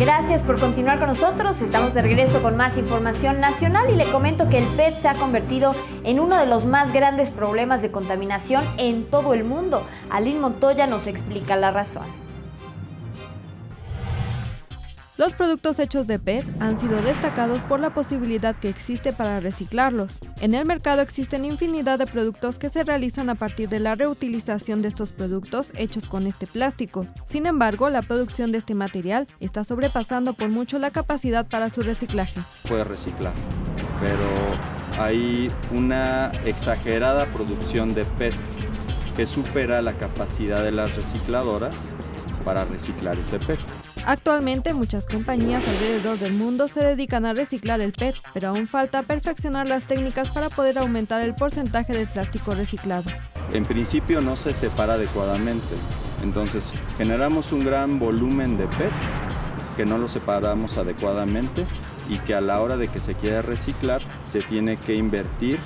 Gracias por continuar con nosotros. Estamos de regreso con más información nacional y le comento que el PET se ha convertido en uno de los más grandes problemas de contaminación en todo el mundo. Aline Montoya nos explica la razón. Los productos hechos de PET han sido destacados por la posibilidad que existe para reciclarlos. En el mercado existen infinidad de productos que se realizan a partir de la reutilización de estos productos hechos con este plástico. Sin embargo, la producción de este material está sobrepasando por mucho la capacidad para su reciclaje. Puede reciclar, pero hay una exagerada producción de PET que supera la capacidad de las recicladoras para reciclar ese PET. Actualmente muchas compañías alrededor del mundo se dedican a reciclar el PET, pero aún falta perfeccionar las técnicas para poder aumentar el porcentaje del plástico reciclado. En principio no se separa adecuadamente, entonces generamos un gran volumen de PET que no lo separamos adecuadamente y que a la hora de que se quiera reciclar se tiene que invertir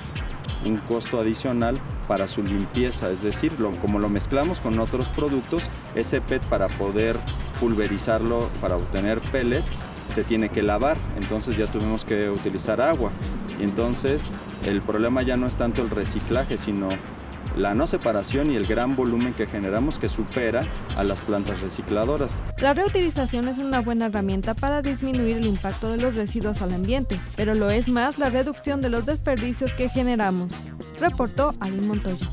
un costo adicional para su limpieza, es decir, como lo mezclamos con otros productos, ese PET para poder pulverizarlo, para obtener pellets, se tiene que lavar, entonces ya tuvimos que utilizar agua. Y entonces el problema ya no es tanto el reciclaje, sino la no separación y el gran volumen que generamos que supera a las plantas recicladoras. La reutilización es una buena herramienta para disminuir el impacto de los residuos al ambiente, pero lo es más la reducción de los desperdicios que generamos, reportó Aline Montoya.